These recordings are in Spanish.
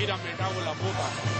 Mira, me cago en la puta.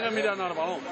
ganas é melhor al não.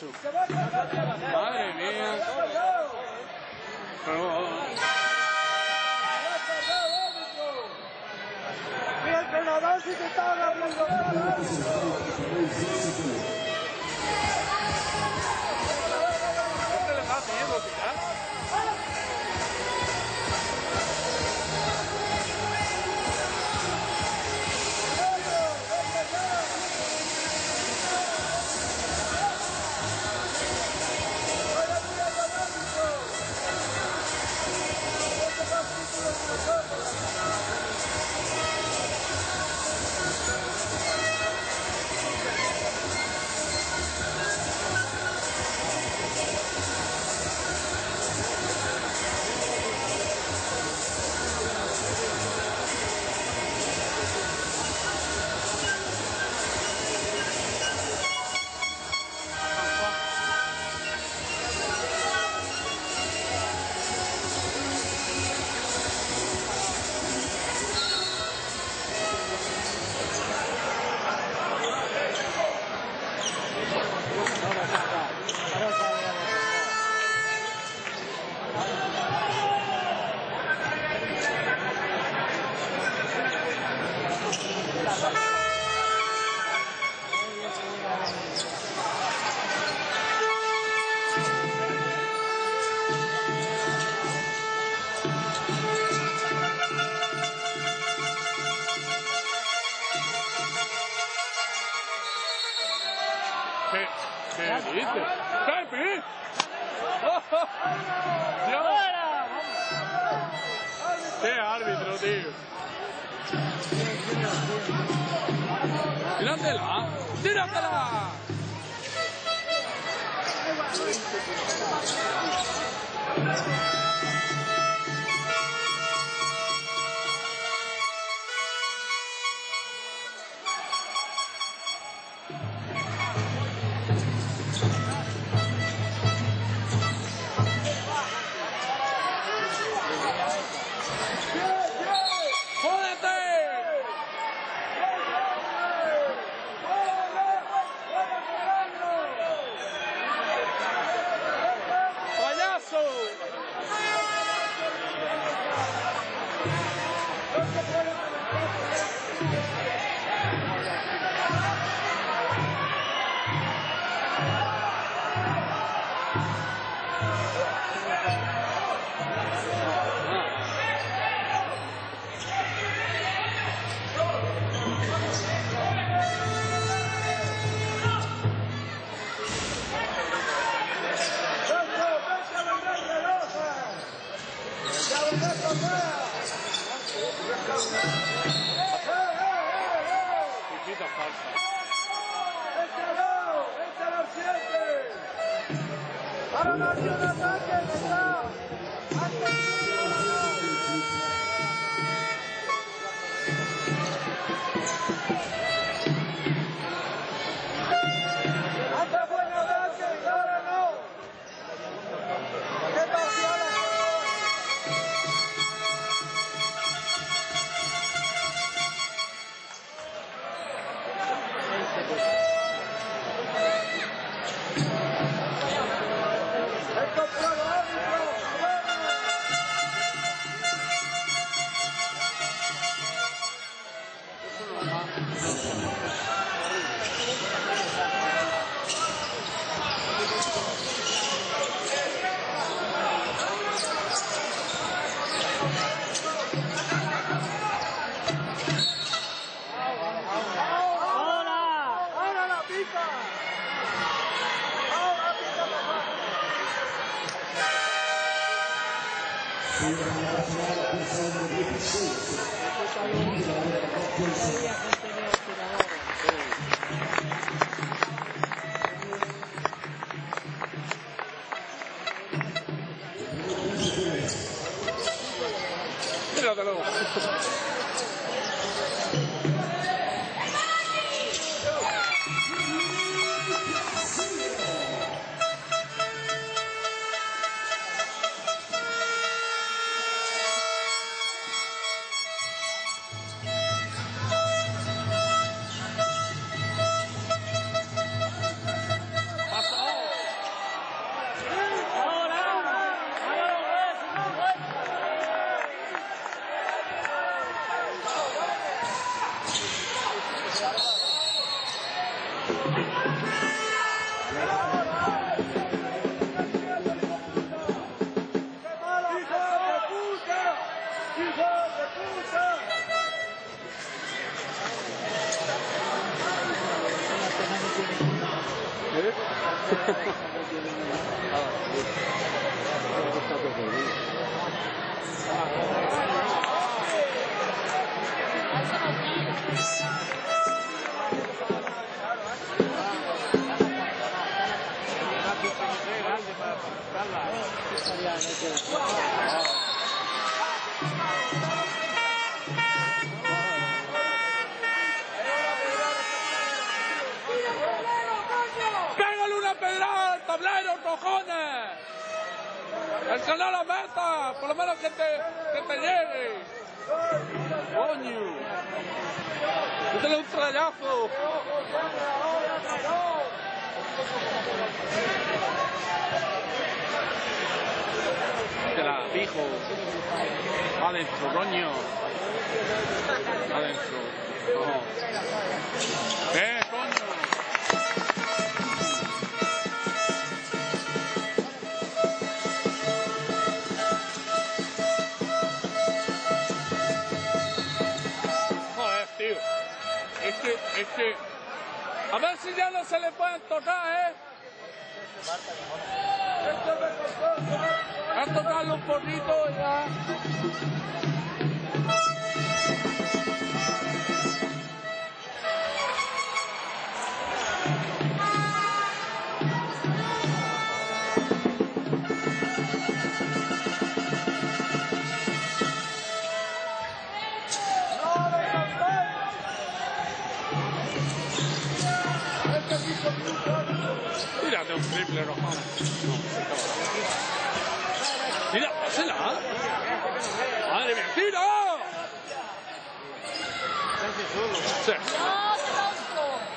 Madre mía. Mira el penador si te está hablando.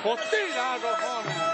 foto. Tirado, homem.